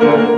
down.